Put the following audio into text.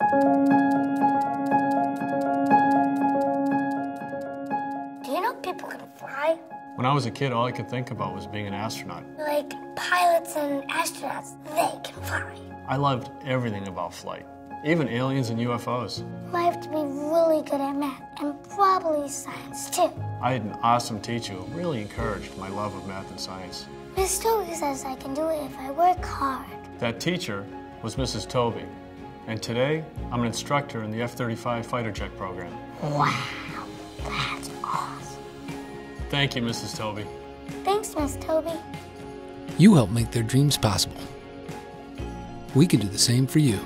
Do you know people can fly? When I was a kid, all I could think about was being an astronaut. Like pilots and astronauts, they can fly. I loved everything about flight, even aliens and UFOs. I have to be really good at math and probably science too. I had an awesome teacher who really encouraged my love of math and science. Miss Toby says I can do it if I work hard. That teacher was Mrs. Toby, and today I'm an instructor in the F 35 fighter jet program. Wow, that's awesome. Thank you, Mrs. Toby. Thanks, Miss Toby. You help make their dreams possible. We can do the same for you.